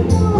Oh.